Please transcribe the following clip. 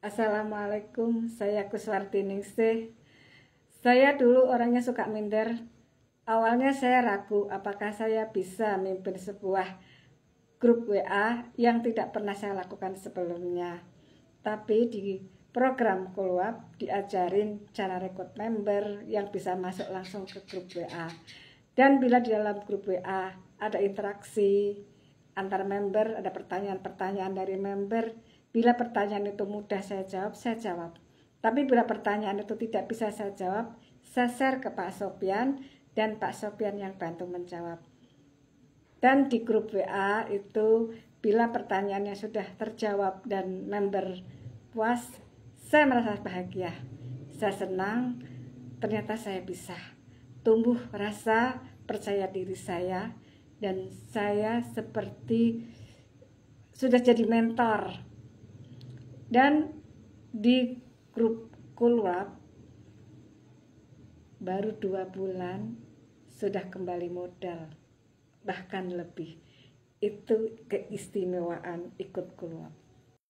Assalamualaikum, saya Kuswarti Ningsih. Saya dulu orangnya suka minder. Awalnya saya ragu apakah saya bisa memimpin sebuah grup WA yang tidak pernah saya lakukan sebelumnya. Tapi di program Kulwap diajarin cara rekrut member yang bisa masuk langsung ke grup WA. Dan bila di dalam grup WA ada interaksi antar member, ada pertanyaan-pertanyaan dari member, Bila pertanyaan itu mudah saya jawab, saya jawab. Tapi bila pertanyaan itu tidak bisa saya jawab, saya share ke Pak Sopian dan Pak Sopian yang bantu menjawab. Dan di grup WA itu bila pertanyaannya sudah terjawab dan member puas, saya merasa bahagia. Saya senang, ternyata saya bisa tumbuh rasa percaya diri saya dan saya seperti sudah jadi mentor dan di grup kulwap baru dua bulan sudah kembali modal bahkan lebih. Itu keistimewaan ikut kulwap